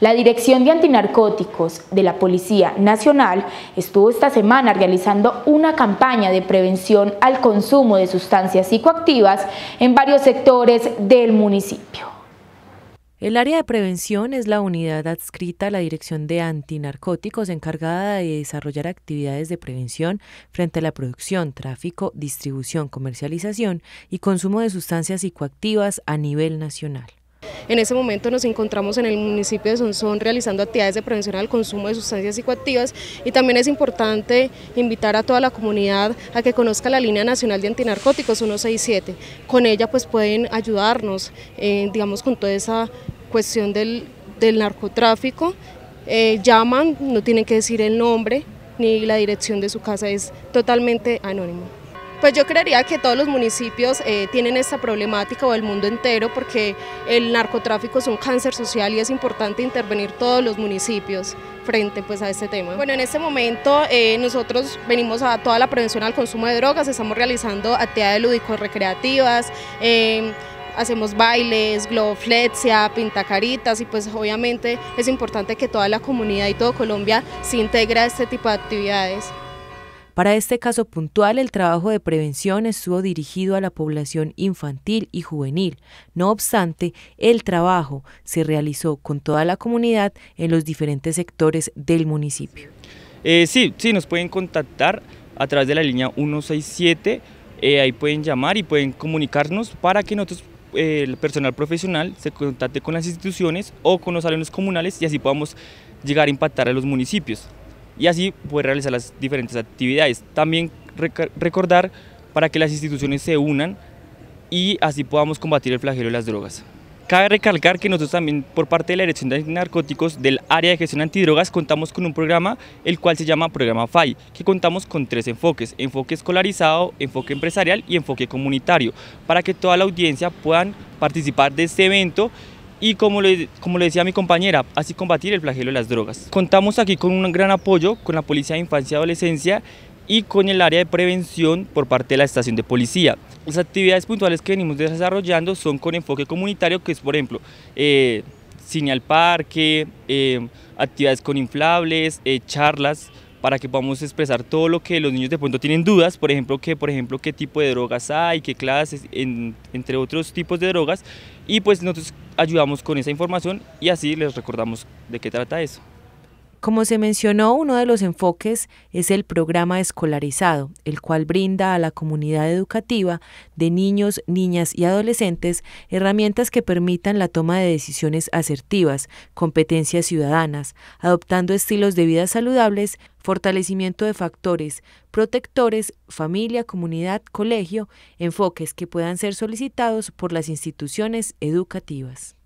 La Dirección de Antinarcóticos de la Policía Nacional estuvo esta semana realizando una campaña de prevención al consumo de sustancias psicoactivas en varios sectores del municipio. El área de prevención es la unidad adscrita a la Dirección de Antinarcóticos encargada de desarrollar actividades de prevención frente a la producción, tráfico, distribución, comercialización y consumo de sustancias psicoactivas a nivel nacional. En ese momento nos encontramos en el municipio de Sonsón realizando actividades de prevención al consumo de sustancias psicoactivas y también es importante invitar a toda la comunidad a que conozca la línea nacional de antinarcóticos 167. Con ella pues pueden ayudarnos, eh, digamos, con toda esa cuestión del, narcotráfico, eh, llaman, no tienen que decir el nombre ni la dirección de su casa, es totalmente anónimo. Pues yo creería que todos los municipios eh, tienen esta problemática o el mundo entero porque el narcotráfico es un cáncer social y es importante intervenir todos los municipios frente pues, a este tema. Bueno, en este momento eh, nosotros venimos a toda la prevención al consumo de drogas, estamos realizando actividades lúdicos recreativas, hacemos bailes, globoflexia, pintacaritas y pues obviamente es importante que toda la comunidad y todo Colombia se integre a este tipo de actividades. Para este caso puntual, el trabajo de prevención estuvo dirigido a la población infantil y juvenil. No obstante, el trabajo se realizó con toda la comunidad en los diferentes sectores del municipio. Eh, sí, sí, nos pueden contactar a través de la línea 167, eh, ahí pueden llamar y pueden comunicarnos para que nosotros el personal profesional se contacte con las instituciones o con los salones comunales y así podamos llegar a impactar a los municipios y así poder realizar las diferentes actividades. También recordar para que las instituciones se unan y así podamos combatir el flagelo de las drogas. Cabe recalcar que nosotros también por parte de la Dirección de Narcóticos del área de gestión antidrogas contamos con un programa el cual se llama Programa FAI, que contamos con tres enfoques, enfoque escolarizado, enfoque empresarial y enfoque comunitario, para que toda la audiencia puedan participar de este evento y como le, como le decía mi compañera, así combatir el flagelo de las drogas. Contamos aquí con un gran apoyo con la Policía de Infancia y Adolescencia y con el área de prevención por parte de la estación de policía. Las actividades puntuales que venimos desarrollando son con enfoque comunitario, que es por ejemplo eh, cine al parque, eh, actividades con inflables, eh, charlas para que podamos expresar todo lo que los niños de pronto tienen dudas, por ejemplo, que, por ejemplo qué tipo de drogas hay, qué clases, entre otros tipos de drogas, y pues nosotros ayudamos con esa información y así les recordamos de qué trata eso. Como se mencionó, uno de los enfoques es el programa escolarizado, el cual brinda a la comunidad educativa de niños, niñas y adolescentes herramientas que permitan la toma de decisiones asertivas, competencias ciudadanas, adoptando estilos de vida saludables, fortalecimiento de factores protectores, familia, comunidad, colegio, enfoques que puedan ser solicitados por las instituciones educativas.